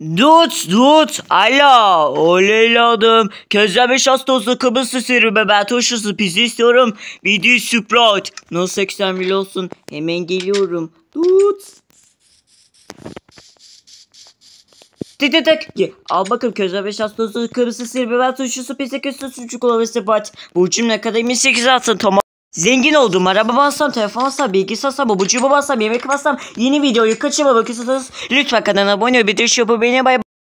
Dut dut. Alo oley evladım közlenmiş hastası kıbrısı sürüme ben turşusu pizza istiyorum. Video sprite. No 80 mil olsun? Hemen geliyorum. Dut. Tık tık tık. Al bakalım közlenmiş hastası kıbrısı sürüme ben turşusu pizza köstü sucuk olamı sprite. Bu cümle kadar? 28 atın tamam Zengin oldum. Araba bassam, telefon alsam, bilgisayar alsam, babucuğumu bassam, yemek bassam, yeni videoyu kaçırma bakıyorsanız lütfen kanala abone ol, bir de şu yapı beni bay